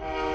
Bye.